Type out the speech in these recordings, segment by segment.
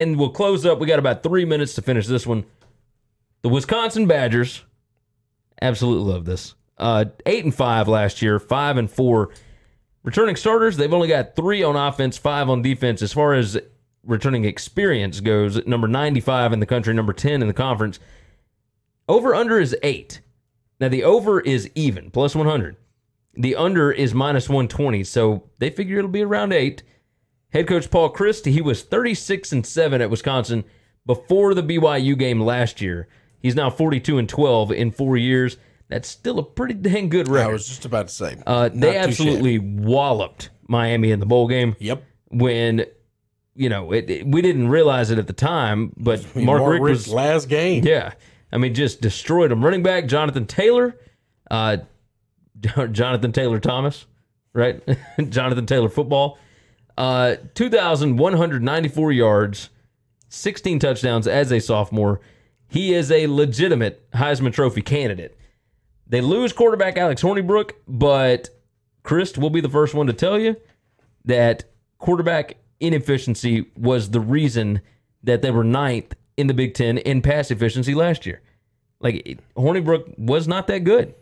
And we'll close up. We got about three minutes to finish this one. The Wisconsin Badgers. Absolutely love this. Uh, eight and five last year, five and four. Returning starters, they've only got three on offense, five on defense. As far as returning experience goes, number 95 in the country, number 10 in the conference. Over under is eight. Now the over is even, plus 100. The under is minus 120, so they figure it'll be around eight. Head coach Paul Chryst, he was 36 and 7 at Wisconsin before the BYU game last year. He's now 42 and 12 in four years. That's still a pretty dang good record. I was just about to say. Uh, they absolutely walloped Miami in the bowl game. Yep. When, you know, it, it- we didn't realize it at the time, but I mean, Mark, Mark Richt Richt's was last game. yeah. I mean, just destroyed him. Running back Jonathan Taylor, uh, Jonathan Taylor Thomas, right? Jonathan Taylor football, uh, two thousand one hundred ninety four yards, sixteen touchdowns as a sophomore. He is a legitimate Heisman Trophy candidate. They lose quarterback Alex Hornibrook, but Chris will be the first one to tell you that quarterback inefficiency was the reason that they were ninth in the Big Ten in pass efficiency last year. Like Hornibrook was not that good.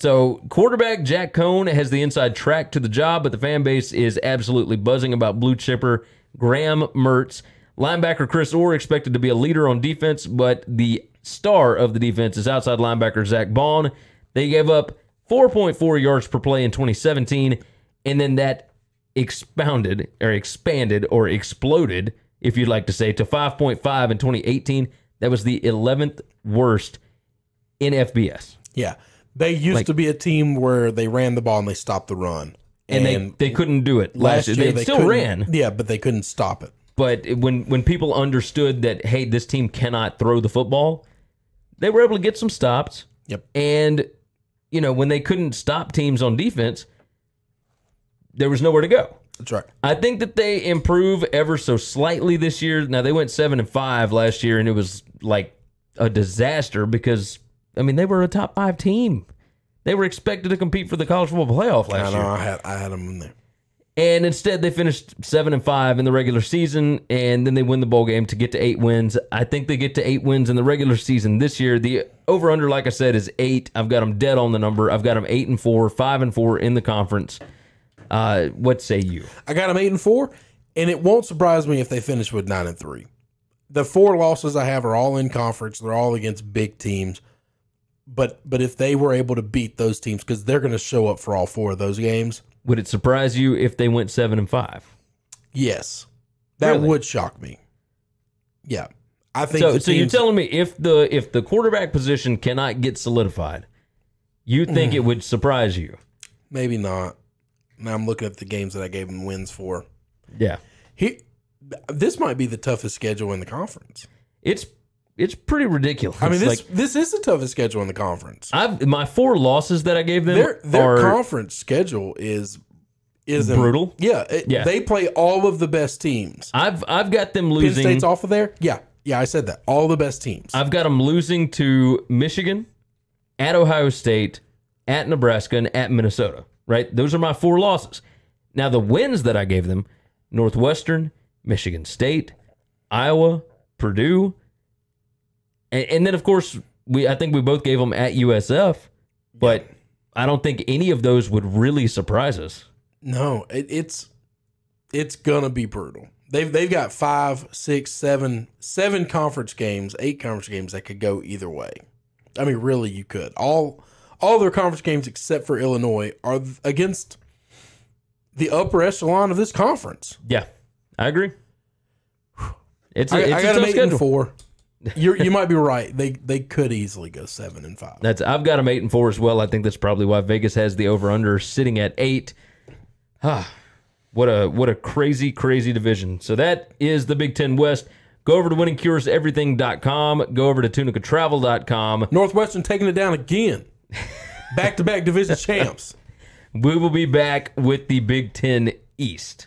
So quarterback Jack Coan has the inside track to the job, but the fan base is absolutely buzzing about blue chipper Graham Mertz. Linebacker Chris Orr expected to be a leader on defense, but the star of the defense is outside linebacker Zack Baun. They gave up 4.4 yards per play in 2017, and then that expounded or expanded or exploded, if you'd like to say, to 5.5 in 2018. That was the 11th worst in FBS. Yeah. They used Like- to be a team where they ran the ball and they stopped the run. And, they, they couldn't do it last, year. They, still ran, Yeah, but they couldn't stop it. but when when people understood that hey, this team cannot throw the football, they were able to get some stops. Yep. And you know when they couldn't stop teams on defense, there was nowhere to go. That's right. I think that they improve ever so slightly this year. Now they went seven and five last year, and it was like a disaster because I mean they were a top five team. They were expected to compete for the college football playoff I last know. year, I had I had them in there. and instead they finished seven and five in the regular season, and then they win the bowl game to get to eight wins. I think they get to eight wins in the regular season this year. The over under, like I said, is eight. I've got them dead on the number. I've got them eight and four, five and four in the conference. Uh, what say you? I got them eight and four, and it won't surprise me if they finish with nine and three. The four losses I have are all in conference. They're all against big teams. But but if they were able to beat those teams, because they're going to show up for all four of those games, Would it surprise you if they went seven and five? yes, that Really? would shock me. Yeah, I think. So, so you're telling me if the if the quarterback position cannot get solidified, you think it would surprise you? maybe not. Now I'm looking at the games that I gave them wins for. Yeah, He, this might be the toughest schedule in the conference. it's it's pretty ridiculous. I mean, this like this is the toughest schedule in the conference. I've my four losses that I gave them Their their are conference schedule is is Brutal? Yeah, it- Yeah. They play all of the best teams. I've I've got them losing. Penn. State's off of there. Yeah, yeah, I said that. All the best teams. I've got them losing to Michigan, at Ohio State, at Nebraska, and at Minnesota. Right, those are my four losses. Now the wins that I gave them: Northwestern, Michigan State, Iowa, Purdue, and, and then of course we I think we both gave them at USF, but I don't think any of those would really surprise us. no, it, it's it's gonna be brutal. They've they've got five, six, seven, seven conference games, eight conference games that could go either way. I mean, really, you could all all their conference games except for Illinois are against the upper echelon of this conference. Yeah, I agree. It's a, I, it's I a got them tough eight schedule. four. You you might be right. They they could easily go seven and five. That's I've got them eight and four as well. I think that's probably why Vegas has the over under sitting at eight. Ah, what a what a crazy crazy division. So that is the Big Ten West. Go over to winningcureseverything.com. Go over to tunicatravel.com. Northwestern taking it down again. Back to back division champs. We will be back with the Big Ten East.